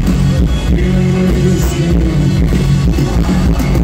the same.